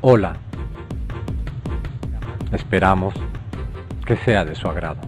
Hola. Esperamos que sea de su agrado.